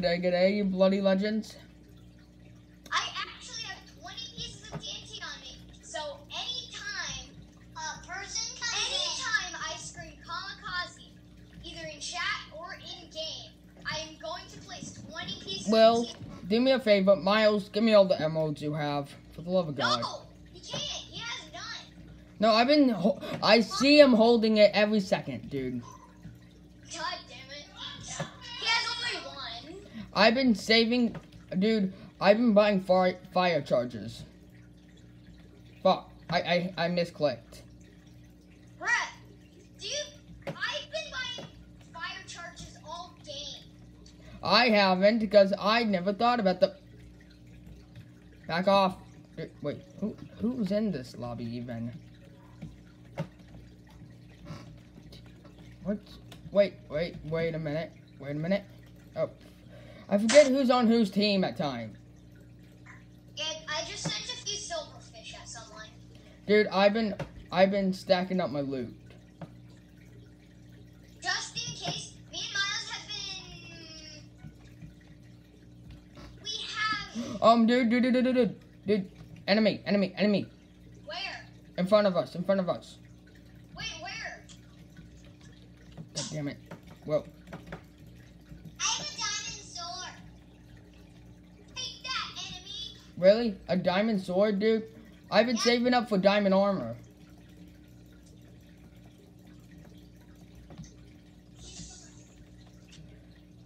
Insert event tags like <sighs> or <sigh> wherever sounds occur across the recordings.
Did I get any bloody legends? I actually have 20 pieces of TNT on me. So anytime a person comes anytime I scream kamikaze, either in chat or in game, I am going to place 20 pieces Well, of TNT. do me a favor, Miles. Give me all the emeralds you have, for the love of God. No, he can't. He has none. No, I've been. Ho- I see him holding it every second, dude. God damn it. He has only one. I've been saving, dude. I've been buying fire fire charges. Fuck, I I I misclicked. Brett, do you? I've been buying fire charges all game. I haven't because I never thought about the. Back off. Wait, who who's in this lobby even? What? Wait, wait, wait a minute. Wait a minute. Oh, I forget who's on whose team at time. And I just sent a few silverfish at someone. Dude, I've been I've been stacking up my loot. Just in case, me and Miles have been. We have. Um, dude, dude, dude, dude, dude, dude, enemy, enemy, enemy, Where? in front of us, in front of us. Wait, where? God damn it. Whoa. I have a diamond sword. Take that, enemy. Really? A diamond sword, dude? I've been saving up for diamond armor.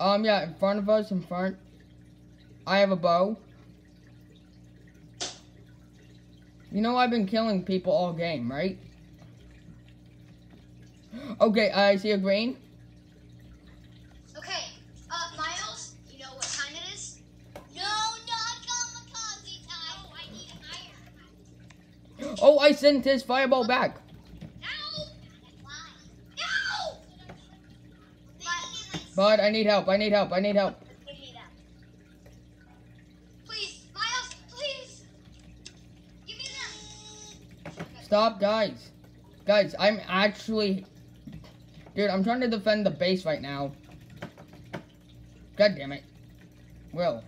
Um, yeah, in front of us, in front. I have a bow. You know I've been killing people all game, right? <gasps> Okay, I see a green. Oh, I sent his fireball back. No! No! But, Bud, I need help, I need help, I need help. Give me that. Please, Miles, please. Give me that. Stop, guys. Guys, I'm actually... Dude, I'm trying to defend the base right now. God damn it. Will.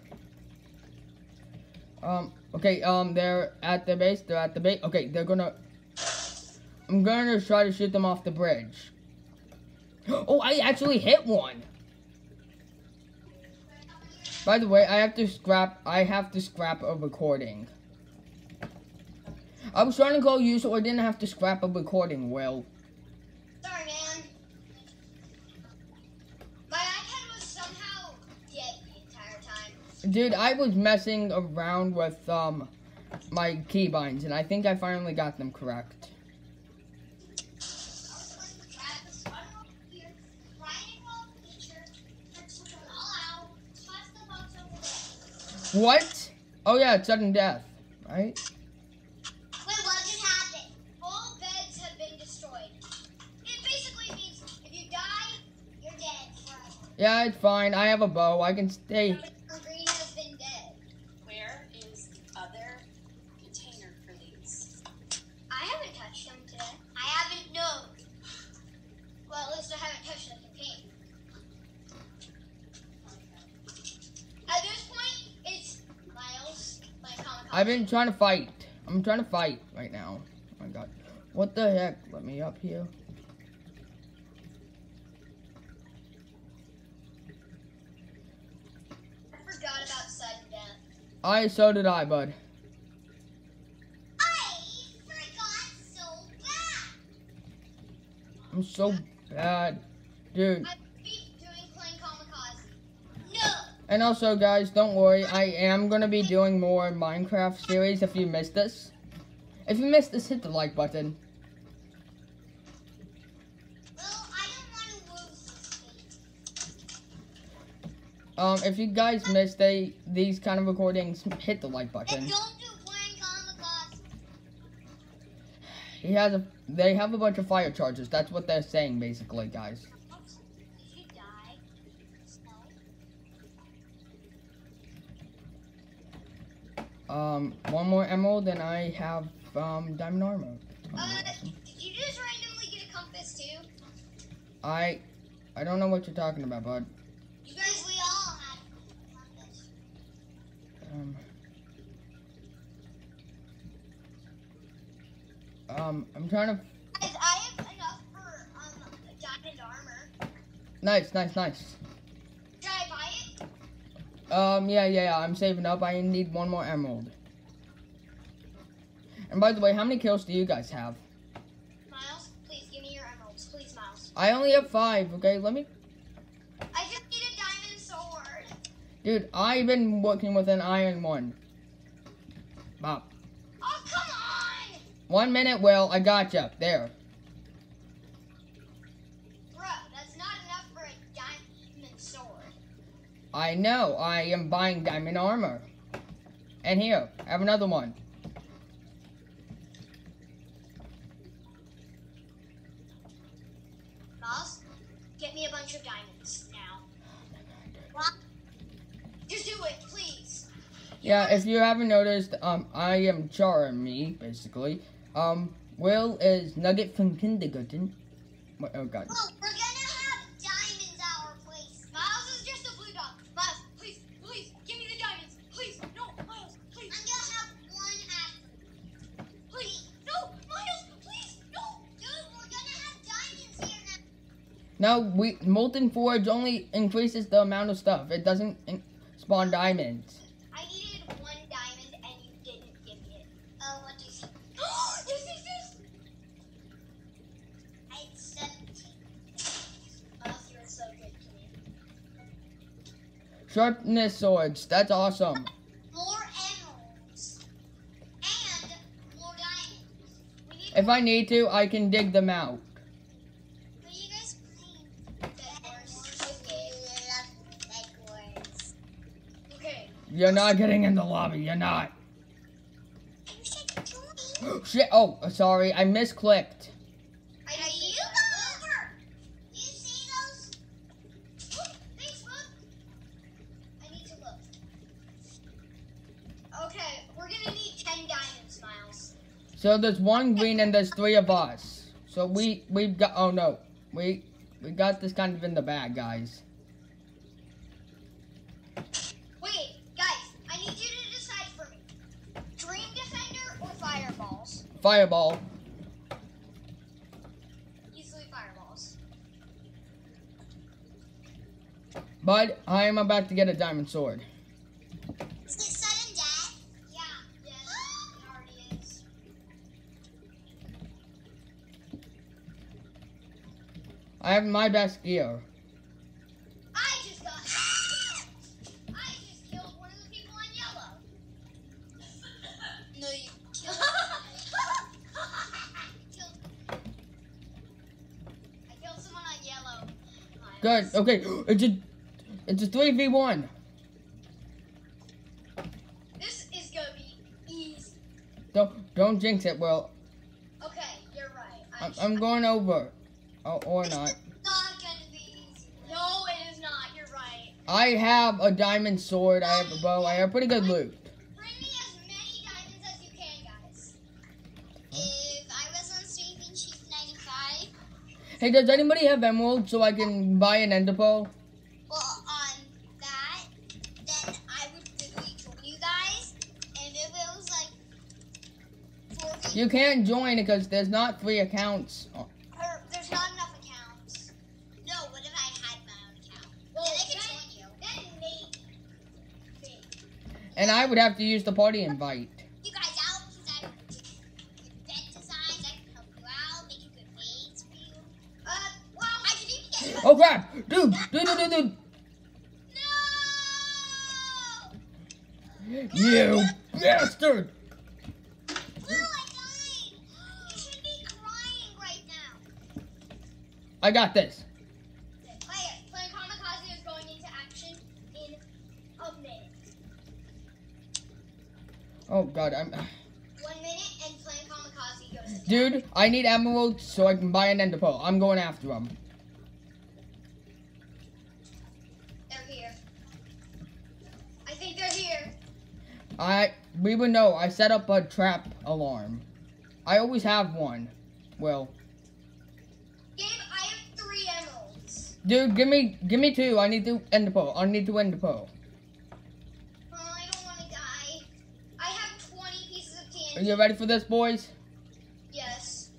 Um, okay, um, they're at the base. They're at the base. Okay, they're gonna... I'm gonna try to shoot them off the bridge. <gasps> Oh, I actually hit one. By the way, I have to scrap... I have to scrap a recording. I was trying to call you so I didn't have to scrap a recording, Will. Sorry, man. My iPad was somehow dead the entire time. Dude, I was messing around with um my keybinds and I think I finally got them correct. What? Oh yeah, it's sudden death, right? Wait, what just happened? All beds have been destroyed. It basically means if you die, you're dead forever. Yeah, it's fine. I have a bow. I can stay. Mr. Green has been dead. Where is the other container for these? I haven't touched them today. I haven't known. Well, at least I haven't touched the container. At this point, it's Miles, my comic. I've been trying to fight. I'm trying to fight right now. Oh my god. What the heck? Let me up here. I forgot about sudden death. I so did I, bud. I forgot so bad. I'm so bad. Dude. I And also, guys, don't worry. I am going to be doing more Minecraft series if you missed this. If you missed this, hit the like button. Well, I don't want to lose this game. Um, if you guys missed they, these kind of recordings, hit the like And button. don't do. He has a, they have a bunch of fire charges. That's what they're saying, basically, guys. um, one more emerald, and I have um, diamond armor. Uh, did you just randomly get a compass too? I, I don't know what you're talking about, bud. You guys, we all had a compass. Um. Um, I'm trying to. Guys, I have enough for um, diamond armor. Nice, nice, nice. Um, yeah, yeah, yeah. I'm saving up. I need one more emerald. And by the way, how many kills do you guys have? Miles, please give me your emeralds, please, Miles. I only have five. Okay, let me. I just need a diamond sword. Dude, I've been working with an iron one. Bop. Oh come on, One minute, Will. I gotcha. There. Bruh, That's not enough for a diamond sword. I know. I am buying diamond armor. And here, I have another one. Miles, get me a bunch of diamonds now. What? Just do it, please. Yeah, if you haven't noticed, um, I am Charmy, basically. Um, Will is Nugget from kindergarten. Oh god. Oh, we're gonna have diamonds at our place. Miles is just a blue dot. Miles, please, please, give me the diamonds. Please, no, Miles, please. I'm gonna have one after. Please, no, Miles, please, no. Dude, we're gonna have diamonds here now. We Molten Forge only increases the amount of stuff. It doesn't spawn diamonds. I needed one diamond and you didn't give me it. Oh, what do you say? <gasps> this is this. I had 17. Miles, you are so good to me. Sharpness swords. That's awesome. More emeralds. And more diamonds. We need If I need to, I can dig them out. You're not getting in the lobby. You're not. I wish I could join. Shit. Oh, sorry. I misclicked. I you over. Do you see those? Facebook. I need to look. Okay, we're gonna need ten diamonds, Miles. So there's one green and there's three of us. So we we've got. Oh no, we we got this kind of in the bag, guys. Wait, guys, I need you to decide for me. Dream Defender or Fireballs? Fireball. Easily Fireballs. But I am about to get a diamond sword. Is it sudden death? Yeah. Yes. it already is. I have my best gear. Good. Okay. It's a it's a three v one. This is gonna be easy. Don't don't jinx it. Well, Okay, you're right. I'm, I'm going over. Oh, or not. It's not gonna be easy. No, it is not. You're right. I have a diamond sword. I have a bow. I have pretty good loot. Hey, does anybody have emeralds so I can buy an ender pearl? well, on that, then I would literally join you guys. And if it was like 4 You can't join because there's not three accounts. or there's not enough accounts. No, what if I had my own account? Well, then I could join you. Then maybe. And I would have to use the party invite. Into action in a minute. Oh god, I'm. <sighs> One minute and Player Kamikaze goes into Dude, I need emeralds so I can buy an ender pearl. I'm going after them. They're here. I think they're here. I. We would know. I set up a trap alarm. I always have one. Well, Gabe, I have three emeralds. dude, give me, give me two. I need to end the pearl. I need to ender pearl. Oh, I don't want to die. I have 20 pieces of candy. Are you ready for this, boys? Yes.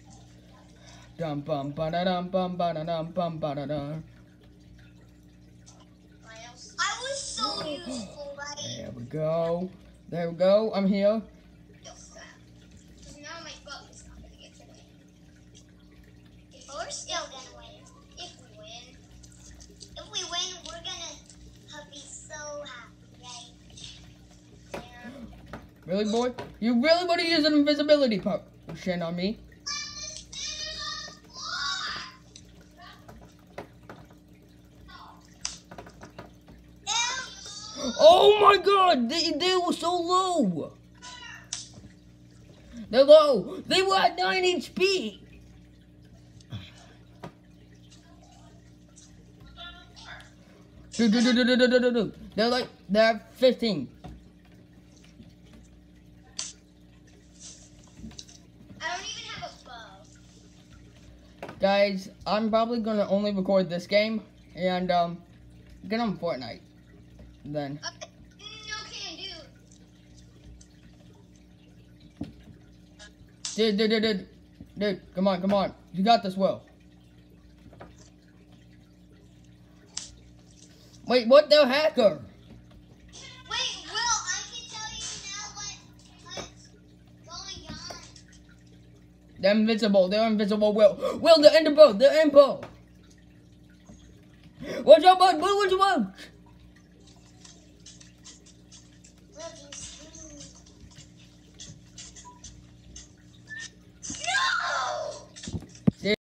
Dum bum ba da dum bum ba da dum bum ba da dum. I was so <gasps> useful, right? There we go. There we go. I'm here. Because now my buck is not gonna get to me. If we're still gonna win. If we win. If we win, we're gonna be so happy, right? Yeah. Really, boy? You really want to use an invisibility potion on me? Oh my god! Were so low. They're oh, low. They were at 9 HP. They're like, they're 15. Guys, I'm probably going to only record this game, and, um, get on Fortnite, then. Okay. Dude, dude, dude, dude, dude, come on, come on, you got this, Will. Wait, what the hacker? Wait, Will, I can tell you now what, what's going on. They're invincible. They're invincible. Will, <gasps> Will, the ender pearl, the ender pearl. Watch out, bud. Will, watch out.